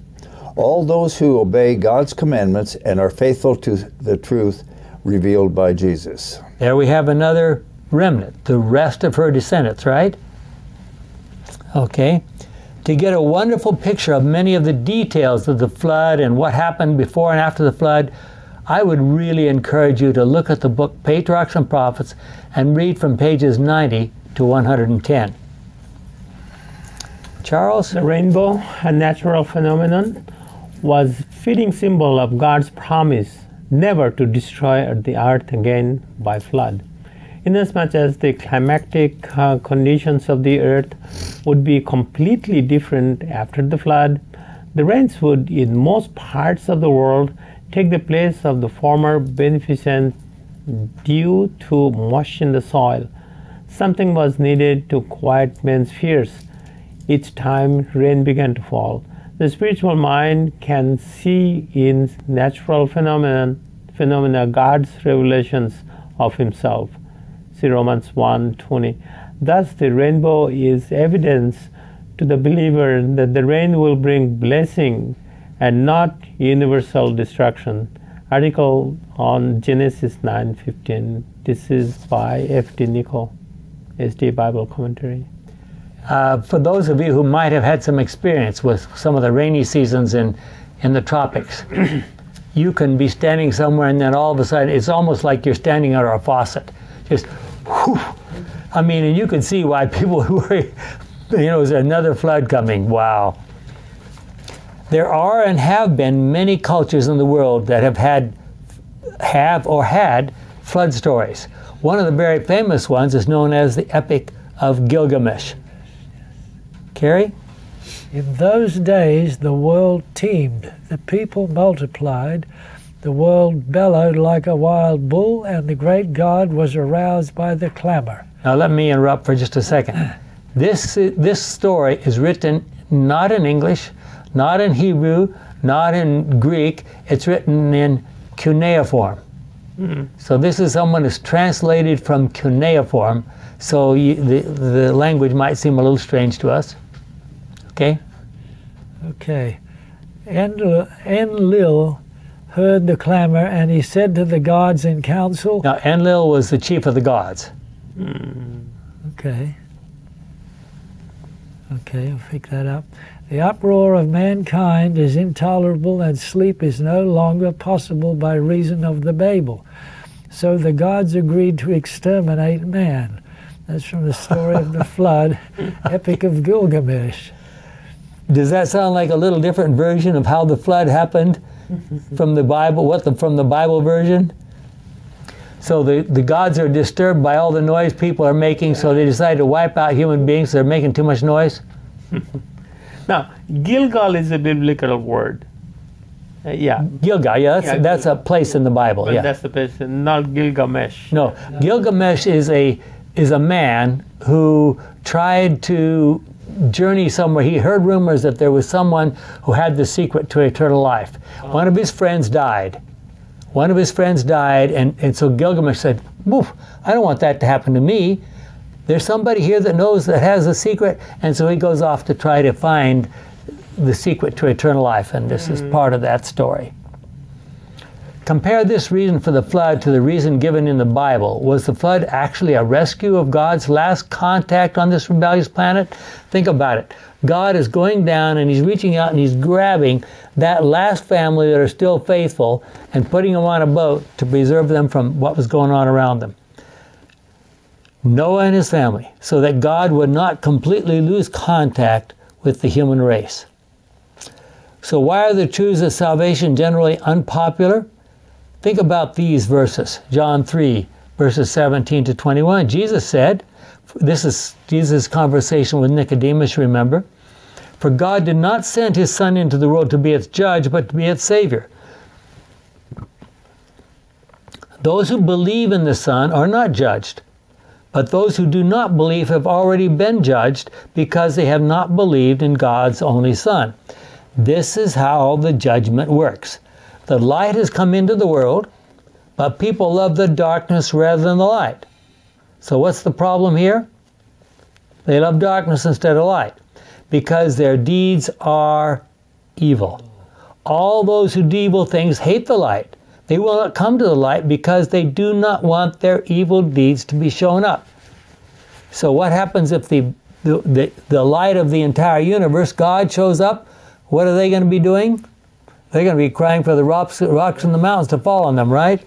All those who obey God's commandments and are faithful to the truth revealed by Jesus. There we have another remnant, the rest of her descendants, right? Okay. To get a wonderful picture of many of the details of the flood and what happened before and after the flood, I would really encourage you to look at the book Patriarchs and Prophets and read from pages 90 to 110. Charles? The rainbow, a natural phenomenon, was fitting symbol of God's promise never to destroy the earth again by flood. Inasmuch as the climatic uh, conditions of the earth would be completely different after the flood, the rains would, in most parts of the world, take the place of the former beneficent dew to moisten the soil. Something was needed to quiet men's fears. Each time rain began to fall, the spiritual mind can see in natural phenomenon, phenomena God's revelations of Himself. See Romans 1:20. Thus, the rainbow is evidence to the believer that the rain will bring blessing and not universal destruction. Article on Genesis 9:15. This is by F.D. Nichol, SD Bible Commentary. Uh, for those of you who might have had some experience with some of the rainy seasons in, in the tropics, you can be standing somewhere and then all of a sudden it's almost like you're standing under a faucet. Just, whew. I mean, and you can see why people who you know, there's another flood coming. Wow. There are and have been many cultures in the world that have had, have or had flood stories. One of the very famous ones is known as the Epic of Gilgamesh. Carrie? In those days, the world teemed, the people multiplied, The world bellowed like a wild bull, and the great God was aroused by the clamor. Now, let me interrupt for just a second. This, this story is written not in English, not in Hebrew, not in Greek. It's written in cuneiform. So this is someone who's translated from cuneiform. So you, the, the language might seem a little strange to us. Okay? Okay. And, Enlil heard the clamor and he said to the gods in council. Now, Enlil was the chief of the gods. Mm. Okay. Okay, I'll pick that up. The uproar of mankind is intolerable, and sleep is no longer possible by reason of the Babel. So the gods agreed to exterminate man. That's from the story of the flood, Epic of Gilgamesh. Does that sound like a little different version of how the flood happened from the Bible? What the, from the Bible version? So the, the gods are disturbed by all the noise people are making, so they decide to wipe out human beings. They're making too much noise. now, Gilgal is a biblical word. Uh, yeah. Gilgal, yeah, that's, yeah, that's Gilgal. a place in the Bible. Well, yeah. That's the place, not Gilgamesh. No, Gilgamesh is a is a man who tried to journey somewhere. He heard rumors that there was someone who had the secret to eternal life. One of his friends died one of his friends died, and, and so Gilgamesh said, Woof, I don't want that to happen to me. There's somebody here that knows that has a secret, and so he goes off to try to find the secret to eternal life, and this mm. is part of that story. Compare this reason for the flood to the reason given in the Bible. Was the flood actually a rescue of God's last contact on this rebellious planet? Think about it. God is going down and he's reaching out and he's grabbing that last family that are still faithful and putting them on a boat to preserve them from what was going on around them. Noah and his family, so that God would not completely lose contact with the human race. So, why are the truths of salvation generally unpopular? Think about these verses John 3, verses 17 to 21. Jesus said, this is Jesus' conversation with Nicodemus, remember? For God did not send his Son into the world to be its judge, but to be its Savior. Those who believe in the Son are not judged, but those who do not believe have already been judged because they have not believed in God's only Son. This is how the judgment works. The light has come into the world, but people love the darkness rather than the light. So, what's the problem here? They love darkness instead of light because their deeds are evil. All those who do evil things hate the light. They will not come to the light because they do not want their evil deeds to be shown up. So, what happens if the, the, the, the light of the entire universe, God, shows up? What are they going to be doing? They're going to be crying for the rocks, rocks and the mountains to fall on them, right?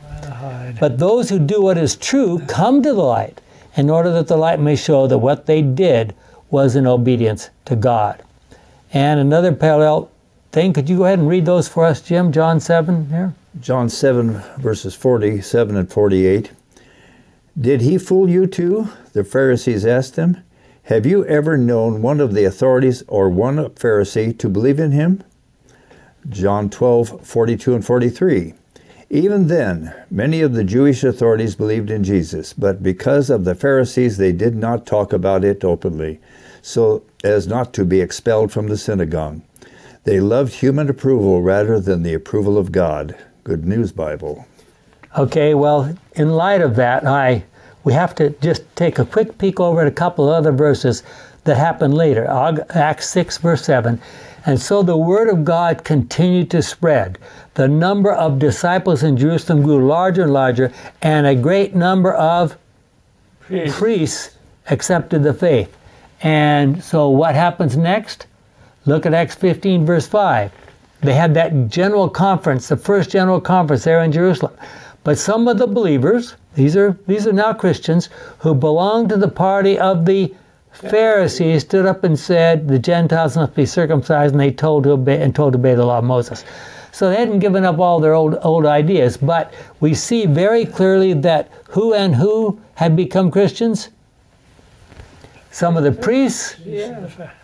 But those who do what is true come to the light in order that the light may show that what they did was in obedience to God. And another parallel thing, could you go ahead and read those for us, Jim? John 7 here? John 7, verses 47 and 48. Did he fool you too? The Pharisees asked him. Have you ever known one of the authorities or one Pharisee to believe in him? John 12, 42 and 43. Even then, many of the Jewish authorities believed in Jesus, but because of the Pharisees, they did not talk about it openly, so as not to be expelled from the synagogue. They loved human approval rather than the approval of God. Good News Bible. Okay, well, in light of that, I we have to just take a quick peek over at a couple of other verses that happen later. Acts 6, verse 7. And so the word of God continued to spread. The number of disciples in Jerusalem grew larger and larger, and a great number of priests, priests accepted the faith. And so what happens next? Look at Acts 15, verse 5. They had that general conference, the first general conference there in Jerusalem. But some of the believers, these are, these are now Christians, who belonged to the party of the Pharisees stood up and said the Gentiles must be circumcised, and they told to obey and told to obey the law of Moses. So they hadn't given up all their old old ideas, but we see very clearly that who and who had become Christians. Some of the priests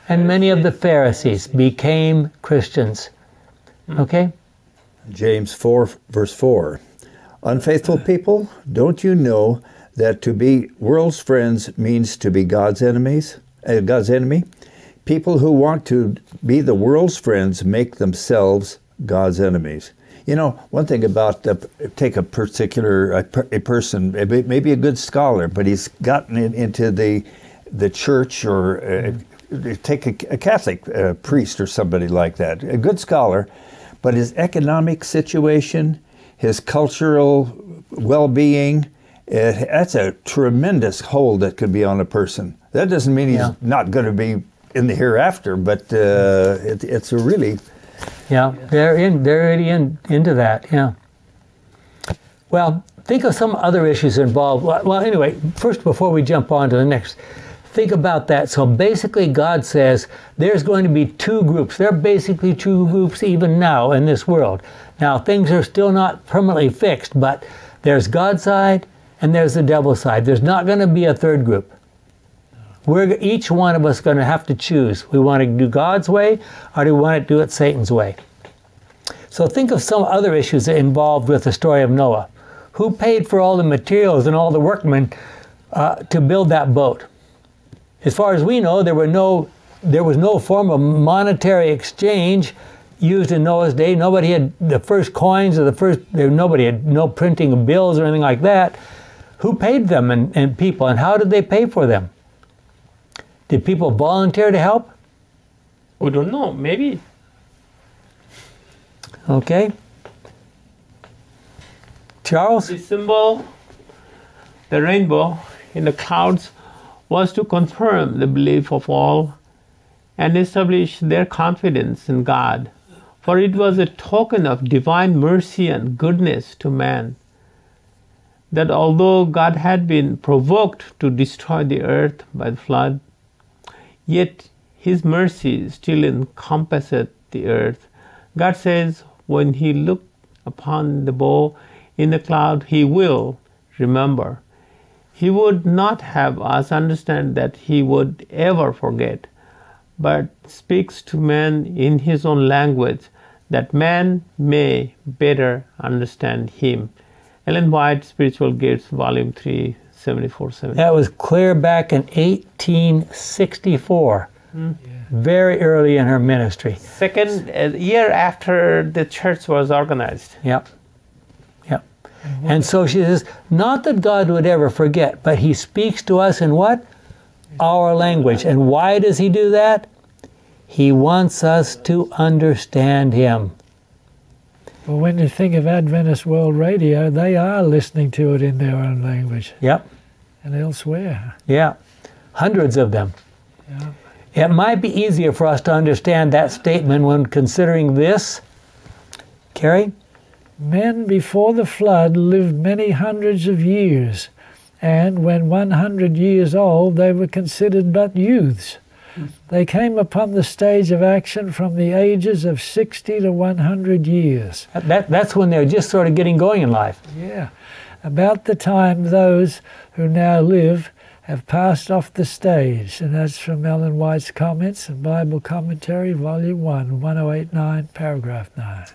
and many of the Pharisees became Christians. Okay? James 4, verse 4. Unfaithful people, don't you know that to be world's friends means to be God's enemies? Uh, God's enemy? People who want to be the world's friends make themselves God's enemies. You know, one thing about uh, take a particular a, a person, maybe a good scholar, but he's gotten in, into the the church or uh, take a, a Catholic uh, priest or somebody like that, a good scholar, but his economic situation, his cultural well-being, it, that's a tremendous hold that could be on a person. That doesn't mean he's yeah. not going to be in the hereafter, but uh, it, it's a really yeah, they're in they're already in into that. Yeah. Well, think of some other issues involved. Well, anyway, first before we jump on to the next, think about that. So basically, God says there's going to be two groups. There are basically two groups even now in this world. Now things are still not permanently fixed, but there's God's side and there's the devil's side. There's not going to be a third group. We're each one of us going to have to choose. We want to do God's way, or do we want to do it Satan's way? So think of some other issues involved with the story of Noah. Who paid for all the materials and all the workmen uh, to build that boat? As far as we know, there were no there was no form of monetary exchange used in Noah's day. Nobody had the first coins or the first nobody had no printing of bills or anything like that. Who paid them and, and people and how did they pay for them? Did people volunteer to help? We don't know. Maybe. Okay. Charles? The symbol, the rainbow in the clouds, was to confirm the belief of all and establish their confidence in God, for it was a token of divine mercy and goodness to man. That although God had been provoked to destroy the earth by the flood, Yet his mercy still encompasseth the earth. God says, when he looked upon the bow in the cloud, he will remember. He would not have us understand that he would ever forget, but speaks to man in his own language that man may better understand him. Ellen White, Spiritual Gifts, Volume 3, 74, 70. That was clear back in 1864. Mm. Yeah. Very early in her ministry. Second uh, year after the church was organized. Yep. And so she says, not that God would ever forget, but He speaks to us in what? Our language. And why does He do that? He wants us to understand Him. Well, when you think of Adventist World Radio, they are listening to it in their own language. Yep. And elsewhere. Yeah. Hundreds of them. Yeah. It might be easier for us to understand that statement when considering this. Carrie? Men before the flood lived many hundreds of years, and when 100 years old, they were considered but youths. They came upon the stage of action from the ages of 60 to 100 years. That, that's when they're just sort of getting going in life. Yeah. About the time those who now live have passed off the stage. And that's from Ellen White's comments in Bible Commentary, Volume 1, 1089, paragraph 9.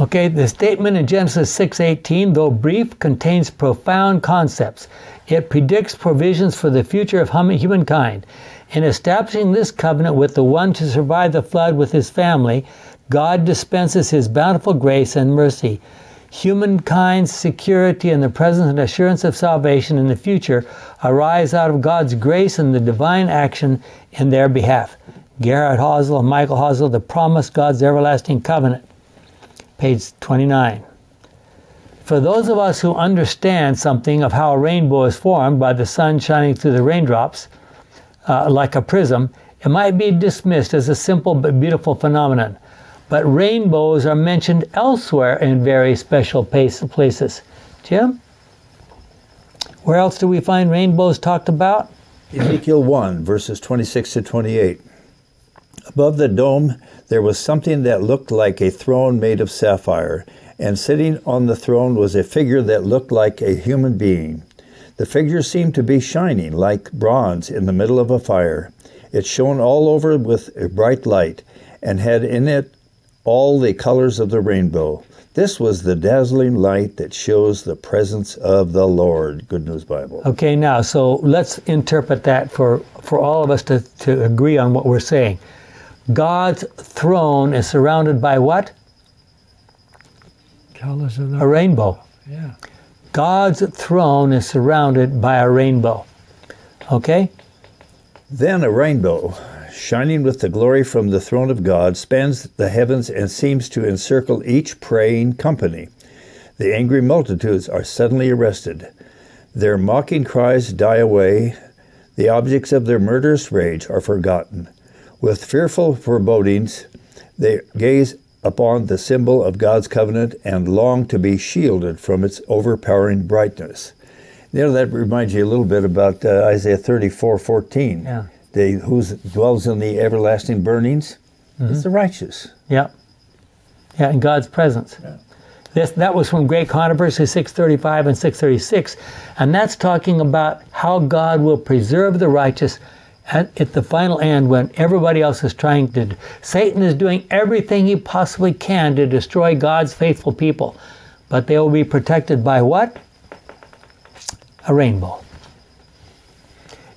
Okay, the statement in Genesis 6:18, though brief, contains profound concepts. It predicts provisions for the future of humankind. In establishing this covenant with the one to survive the flood with his family, God dispenses his bountiful grace and mercy. Humankind's security and the presence and assurance of salvation in the future arise out of God's grace and the divine action in their behalf. Gerhard Hasel and Michael Hasel, The Promise, God's Everlasting Covenant, page 29. For those of us who understand something of how a rainbow is formed by the sun shining through the raindrops, uh, like a prism, it might be dismissed as a simple but beautiful phenomenon. But rainbows are mentioned elsewhere in very special places. Jim? Where else do we find rainbows talked about? Ezekiel 1, verses 26 to 28. Above the dome, there was something that looked like a throne made of sapphire, and sitting on the throne was a figure that looked like a human being. The figure seemed to be shining like bronze in the middle of a fire. It shone all over with a bright light and had in it all the colors of the rainbow. This was the dazzling light that shows the presence of the Lord. Good News Bible. Okay, now, so let's interpret that for, for all of us to, to agree on what we're saying. God's throne is surrounded by what? Colors of A the rainbow. yeah. God's throne is surrounded by a rainbow. Okay? Then a rainbow, shining with the glory from the throne of God, spans the heavens and seems to encircle each praying company. The angry multitudes are suddenly arrested. Their mocking cries die away. The objects of their murderous rage are forgotten. With fearful forebodings, they gaze upon the symbol of God's covenant and long to be shielded from its overpowering brightness. You know, that reminds you a little bit about uh, Isaiah 34 14. Yeah. They, who dwells in the everlasting burnings? It's the righteous. Yeah. Yeah, in God's presence. This, that was from Great Controversy 635 and 636. And that's talking about how God will preserve the righteous at, at the final end when everybody else is trying to. Satan is doing everything he possibly can to destroy God's faithful people. But they will be protected by what? A rainbow.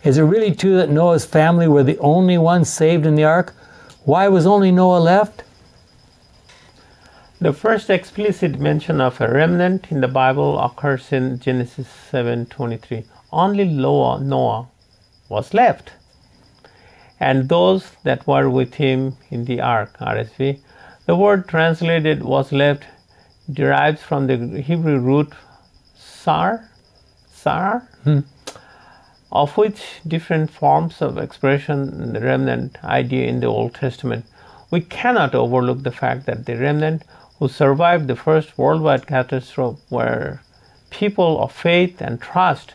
Is it really true that Noah's family were the only ones saved in the ark? Why was only Noah left? The first explicit mention of a remnant in the Bible occurs in Genesis 7:23. Only Noah, Noah was left, and those that were with him in the ark. RSV. The word translated "was left" derives from the Hebrew root "sar," "sar," hmm. of which different forms of expression the remnant idea in the Old Testament. We cannot overlook the fact that the remnant who survived the first worldwide catastrophe were people of faith and trust.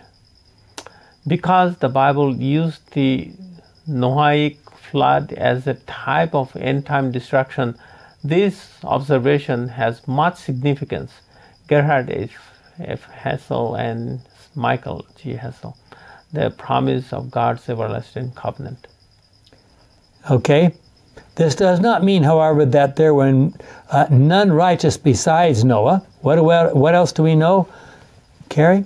Because the Bible used the Noahic flood as a type of end time destruction, this observation has much significance. Gerhard F. F. Hasel and Michael G. Hasel, the promise of God's everlasting covenant. Okay? This does not mean, however, that there were uh, none righteous besides Noah. What, what, what else do we know? Carrie?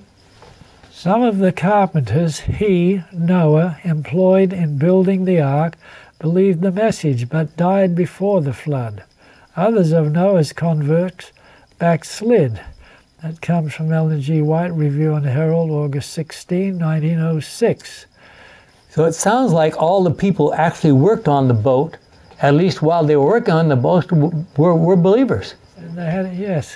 Some of the carpenters he, Noah, employed in building the ark believed the message but died before the flood. Others of Noah's converts backslid. That comes from Ellen G. White, Review and the Herald, August 16, 1906. So it sounds like all the people actually worked on the boat, at least while they were working on the boat, were, were believers. And they had, yes.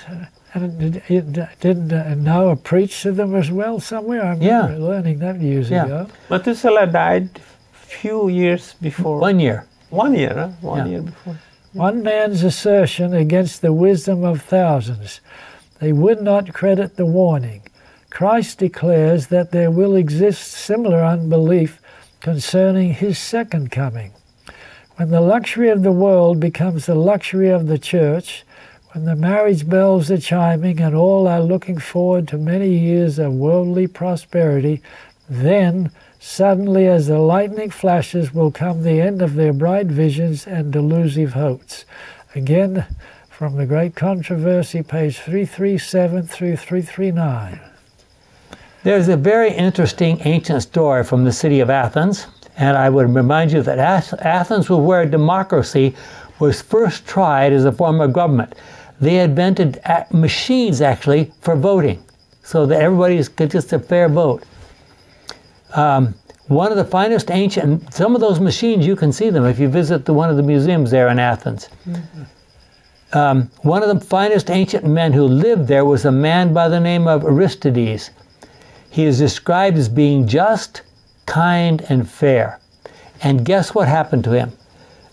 And did, did uh, Noah preach to them as well somewhere? I remember Yeah. learning that years Yeah. ago. Methuselah died few years before. One year. One year, huh? One Yeah. year before. One man's assertion against the wisdom of thousands. They would not credit the warning. Christ declares that there will exist similar unbelief concerning his second coming. When the luxury of the world becomes the luxury of the church, when the marriage bells are chiming and all are looking forward to many years of worldly prosperity, then suddenly as the lightning flashes will come the end of their bright visions and delusive hopes. Again, from the Great Controversy, page 337 through 339. There's a very interesting ancient story from the city of Athens, and I would remind you that Athens was where democracy was first tried as a form of government. They invented machines actually for voting, so that everybody could just a fair vote. Um, one of the finest ancient, some of those machines you can see them if you visit the, one of the museums there in Athens. Um, one of the finest ancient men who lived there was a man by the name of Aristides. He is described as being just, kind, and fair. And guess what happened to him?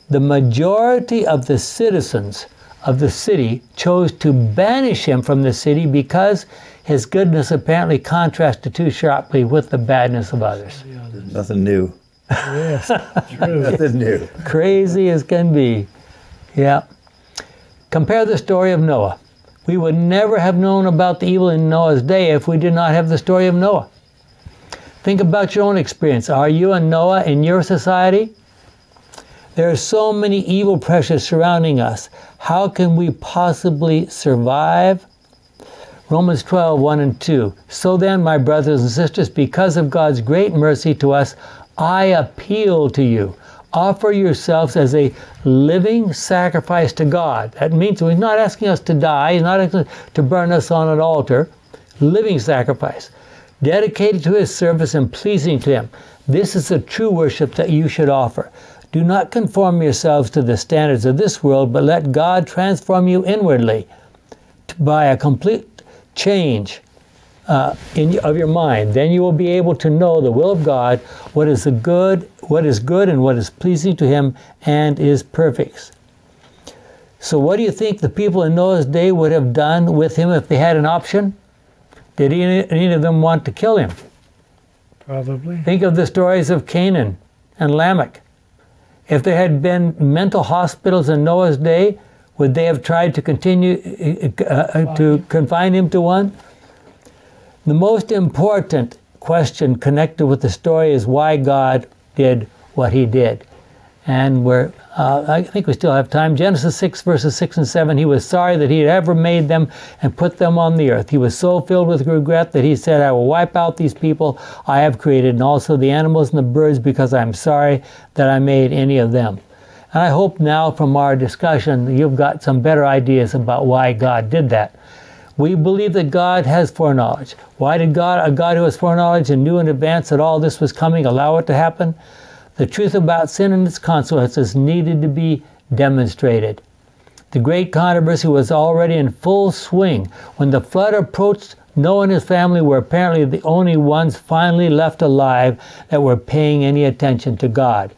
The majority of the citizens of the city chose to banish him from the city because his goodness apparently contrasted too sharply with the badness of others. Nothing new. Yes, true. Nothing new. Crazy as can be. Yeah. Compare the story of Noah. We would never have known about the evil in Noah's day if we did not have the story of Noah. Think about your own experience. Are you a Noah in your society? There are so many evil pressures surrounding us. How can we possibly survive? Romans 12, 1 and 2. So then, my brothers and sisters, because of God's great mercy to us, I appeal to you. Offer yourselves as a living sacrifice to God. That means He's not asking us to die, He's not asking to burn us on an altar. Living sacrifice, dedicated to His service and pleasing to Him. This is the true worship that you should offer. Do not conform yourselves to the standards of this world, but let God transform you inwardly by a complete change uh, in, of your mind. Then you will be able to know the will of God, what is the good, what is good, and what is pleasing to Him, and is perfect. So, what do you think the people in Noah's day would have done with him if they had an option? Did any, any of them want to kill him? Probably. Think of the stories of Canaan and Lamech. If there had been mental hospitals in Noah's day, would they have tried to continue uh, uh, to confine him to one? The most important question connected with the story is why God did what he did. And we're, uh, I think we still have time. Genesis 6, verses 6 and 7. He was sorry that he had ever made them and put them on the earth. He was so filled with regret that he said, I will wipe out these people I have created, and also the animals and the birds, because I'm sorry that I made any of them. And I hope now from our discussion you've got some better ideas about why God did that. We believe that God has foreknowledge. Why did God, a God who has foreknowledge and knew in advance that all this was coming, allow it to happen? The truth about sin and its consequences needed to be demonstrated. The great controversy was already in full swing when the flood approached. Noah and his family were apparently the only ones finally left alive that were paying any attention to God.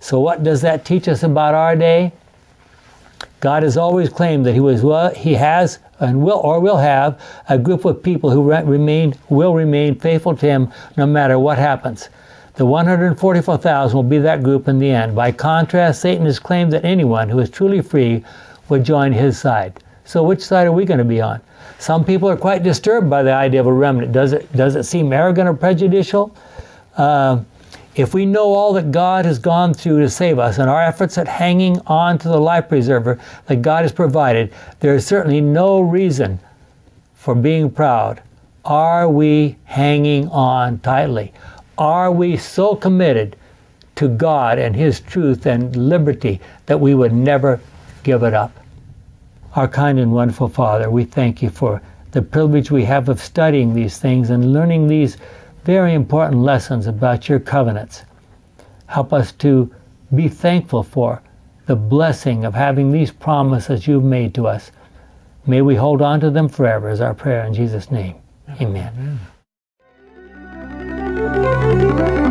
So, what does that teach us about our day? God has always claimed that He was well, He has and will or will have a group of people who remain will remain faithful to Him no matter what happens. The 144,000 will be that group in the end. By contrast, Satan has claimed that anyone who is truly free would join his side. So, which side are we going to be on? Some people are quite disturbed by the idea of a remnant. Does it, does it seem arrogant or prejudicial? Uh, if we know all that God has gone through to save us and our efforts at hanging on to the life preserver that God has provided, there is certainly no reason for being proud. Are we hanging on tightly? Are we so committed to God and His truth and liberty that we would never give it up? Our kind and wonderful Father, we thank you for the privilege we have of studying these things and learning these very important lessons about your covenants. Help us to be thankful for the blessing of having these promises you've made to us. May we hold on to them forever, is our prayer in Jesus' name. Amen. Amen. Música